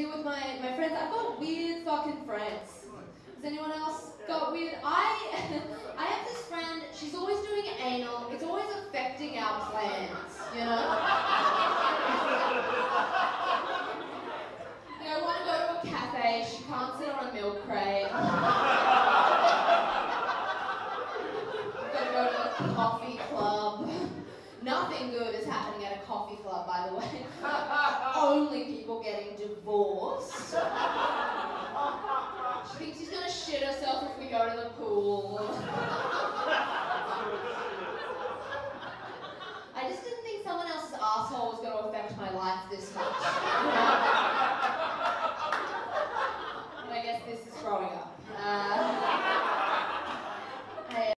gotta with my, my friends. I've got weird fucking friends. Has anyone else got weird? I I have this friend, she's always doing anal. It's always affecting our plans, you know? Like, I want to go to a cafe, she can't sit on a milk crate. Gotta go to the coffee club. Nothing good is happening at a coffee club, by the way. asshole was going to affect my life this much. and I guess this is growing up. Uh,